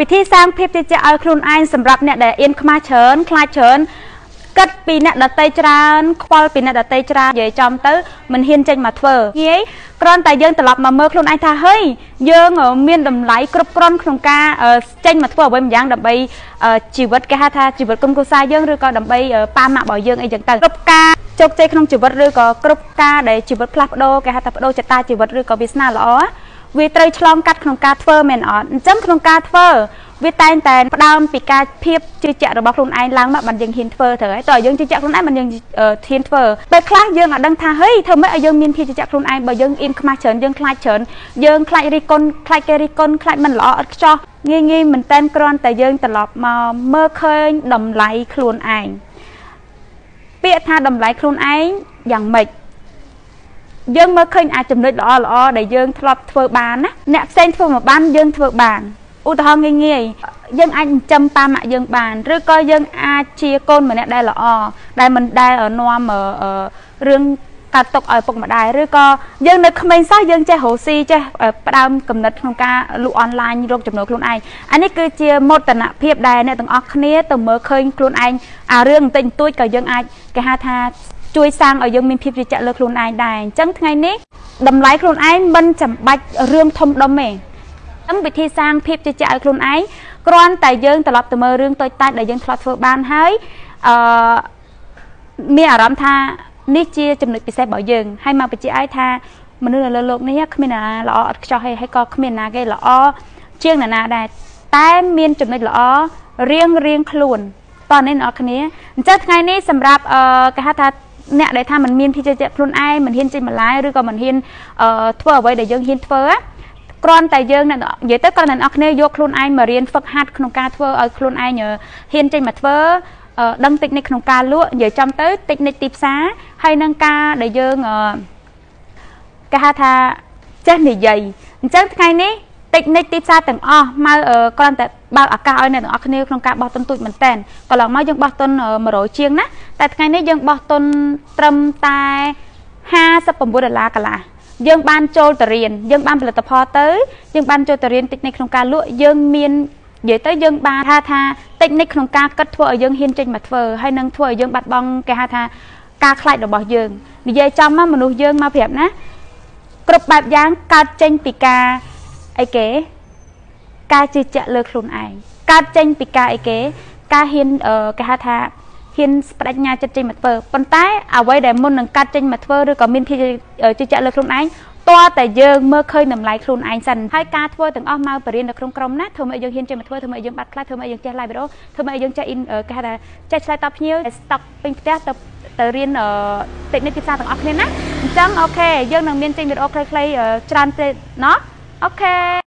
វិធីសាងភាពជឿជាក់ឲ្យខ្លួនឯងសម្រាប់អ្នកដែលអៀនខ្មាស់ច្រើនខ្លាចច្រើនគិតពីអ្នកដតីច្រើនខ្វល់ពីអ្នកដតីច្រើននិយាយចំទៅមិនហ៊ានចេញមកធ្វើងាយគ្រាន់តែយើងត្រឡប់មកមើលខ្លួនឯងថាហេយយើងមានតម្លៃគ្រប់គ្រាន់ក្នុងការចេញមកធ្វើអ្វីម្យ៉ាងដើម្បីជីវិតគេហៅថាជីវិតគុំគ្រួសារយើងឬក៏ដើម្បីប៉ាម៉ាក់របស់យើងអីចឹងទៅគ្រប់ការជោគជ័យក្នុងជីវិតឬក៏គ្រប់ការដែលជីវិតផ្លាស់ប្ដូរគេហៅថាប្ដូរចតាជីវិតឬក៏វាសនាល្អ វាត្រូវឆ្លងកាត់ក្នុងការធ្វើមែនអត់អញ្ចឹងក្នុងការធ្វើវាតែងតែផ្ដើមពីការភាពជឿជាក់របស់ខ្លួនឯងឡើងមកបានយើងហ៊ានធ្វើត្រូវហើយតើយើងជឿជាក់ខ្លួនឯងបានយើងហ៊ានធ្វើពេលខ្លះយើងអត់ដឹងថាហេធ្វើម៉េចឲ្យយើងមានភាពជឿជាក់ខ្លួនឯងបើយើងអៀនខ្មាស់ច្រើនយើងខ្លាចច្រើនយើងខ្លាចរិះគន់ខ្លាចគេរិះគន់ខ្លាចមិនល្អឥតខ្ចោះងាយងាយមែនតែនគ្រាន់តែយើងត្រឡប់មកមើលឃើញតម្លៃខ្លួនឯងពាក្យថាតម្លៃខ្លួនឯងយ៉ាងម៉េច យើងមើលឃើញអាចចំណុចល្អល្អដែលយើងធ្លាប់ធ្វើបានណាអ្នកផ្សេងធ្វើមកបានយើងធ្វើបានឧទាហរណ៍ងាយងាយយើងអាចចិញ្ចឹមប៉ាម៉ាក់យើងបានឬក៏យើងអាចជាកូនម្នាក់ដែលល្អដែលមិនដែលនាំរឿងកាត់ទុកឲ្យពុកម្ដាយឬក៏យើងនៅក្មេងសោះយើងចេះរកស៊ីចេះផ្ដើមកំណត់ក្នុងការលក់អនឡាញរកចំណូលខ្លួនឯងអានេះគឺជាមោទនភាពដែលអ្នកទាំងអស់គ្នាទៅមើលឃើញខ្លួនឯងអារឿងបន្តិចបន្តួចក៏យើងអាចគេហៅថា ជួយសាងឲ្យយើងមានភាពជឿជាក់លើខ្លួនឯងដែរអញ្ចឹងថ្ងៃនេះតម្លៃខ្លួនឯងមិនចាំបាច់រឿងធំដុំទេឹងវិធីសាងភាពជឿជាក់ឲ្យខ្លួនឯងគ្រាន់តែយើងត្រឡប់ទៅមើលរឿងតូចតាចដែលយើងធ្លាប់ធ្វើបានហើយអឺមានអារម្មណ៍ថានេះជាចំណុចពិសេសរបស់យើងហើយមកបញ្ជាក់ឲ្យថាមនុស្សនៅលើโลกនេះគ្មានអ្នកណាល្អឥតខ្ចោះទេហើយក៏គ្មានណាគេល្អជាងអ្នកណាដែរតែមានចំណុចល្អរៀងរៀងខ្លួនតោះនេះអ្នកគ្នាអញ្ចឹងថ្ងៃនេះសម្រាប់អឺគេហៅថា អ្នកដែលថាมันមានភាពជឿជាក់ខ្លួនឯងមិនហ៊ានចេញបន្លាយឬក៏មិនហ៊ានធ្វើអ្វីដែលយើងហ៊ានធ្វើគ្រាន់តែយើងនិយាយទៅគ្រាន់តែអ្នកគ្នាយកខ្លួនឯងមករៀនហ្វឹកហាត់ក្នុងការធ្វើឲ្យខ្លួនឯងហ៊ានចេញមកធ្វើដឹងតិចនិចក្នុងការលក់និយាយចំទៅតិចនិចទីផ្សារហើយនឹងការដែលយើងគេហៅថាចេះនិយាយអញ្ចឹងថ្ងៃនេះតិចនិចទីផ្សារទាំងអស់មកគ្រាន់តែបើកឱកាសឲ្យអ្នកទាំងអស់គ្នាក្នុងការបោះទុនទូចមែនតែនកន្លងមកយើងបោះទុន100ជាងណា តែថ្ងៃនេះយើងបោះទុនត្រឹមតែ59ដុល្លារកន្លះយើងបានចូលទៅរៀនយើងបានផលិតផលទៅយើងបានចូលទៅរៀនតិចនិចក្នុងការលក់យើងមាននិយាយទៅយើងបានថាថាតិចនិចក្នុងការគិតធ្វើឲ្យយើងហ៊ានចេញមកធ្វើហើយនឹងធ្វើឲ្យយើងបាត់បង់គេហៅថាការខ្លាចរបស់យើងនិយាយចំមកមនុស្សយើងមកប្រាប់ណាគ្រប់បែបយ៉ាងកើតចេញពីការអីគេការជឿជាក់លើខ្លួនឯងកើតចេញពីការអីគេ ការហ៊ានគេហៅថា ហ៊ានបដិញ្ញាចិត្តចេញមកធ្វើប៉ុន្តែអ្វីដែលមុននឹងកាត់ចេញមកធ្វើឬក៏មានភាពជឿជាក់លើខ្លួនឯងតើតែយើងមើលឃើញតម្លៃខ្លួនឯងសិនហើយការធ្វើទាំងអស់មកបរិញ្ញានៅក្នុងក្រុមណាធ្វើឲ្យយើងហ៊ានចេញមកធ្វើធ្វើឲ្យយើងបាត់ខ្លាចធ្វើឲ្យយើងចេះ live video ធ្វើឲ្យយើងចេះគេហៅថាចេះឆ្លើយតបភ្ញៀវ stock ពេញផ្ទះទៅទៅរៀនតិចនិចទីផ្សារទាំងអស់គ្នាណាអញ្ចឹងអូខេយើងនឹងមានចេញវីដេអូខ្លីៗច្រើនទេណោះអូខេ